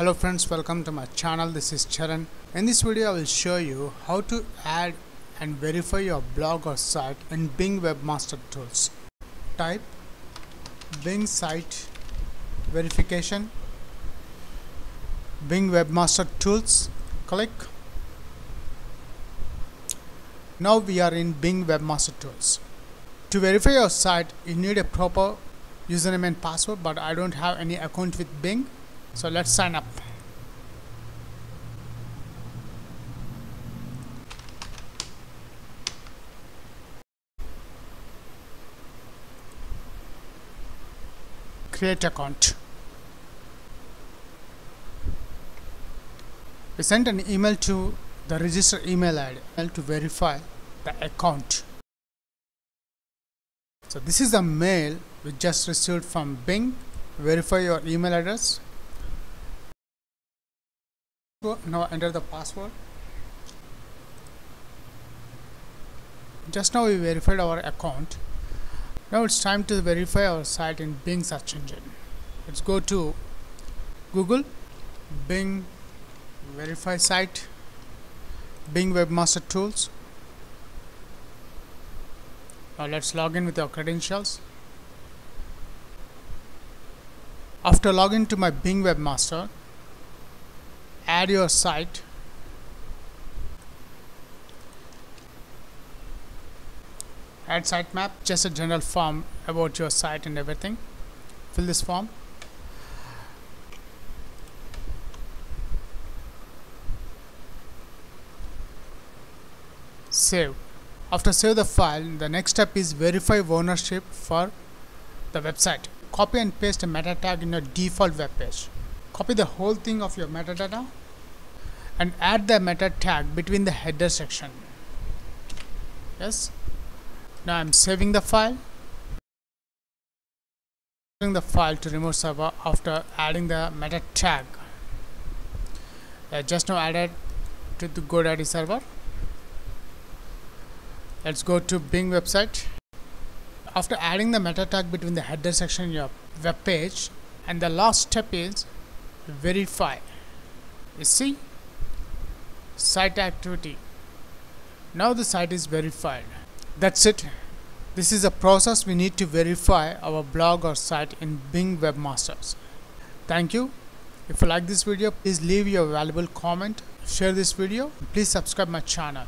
Hello friends, welcome to my channel. This is Charan. In this video, I will show you how to add and verify your blog or site in Bing Webmaster Tools. Type Bing Site Verification, Bing Webmaster Tools. Click. Now we are in Bing Webmaster Tools. To verify your site, you need a proper username and password, but I don't have any account with Bing so let's sign up. Create account. We sent an email to the register email ID to verify the account. So this is the mail we just received from Bing. Verify your email address now enter the password. Just now we verified our account. Now it's time to verify our site in Bing search engine. Let's go to Google Bing verify site Bing webmaster tools. Now let's log in with our credentials. After login to my Bing webmaster add your site. Add sitemap just a general form about your site and everything. Fill this form. Save. After save the file the next step is verify ownership for the website. Copy and paste a meta tag in your default web page. Copy the whole thing of your metadata and add the meta tag between the header section. Yes. Now I'm saving the file. Saving the file to remote server after adding the meta tag. I just now added to the GoDaddy server. Let's go to Bing website. After adding the meta tag between the header section in your web page and the last step is verify. You see site activity. Now the site is verified. That's it. This is a process we need to verify our blog or site in Bing Webmasters. Thank you. If you like this video please leave your valuable comment. Share this video. Please subscribe my channel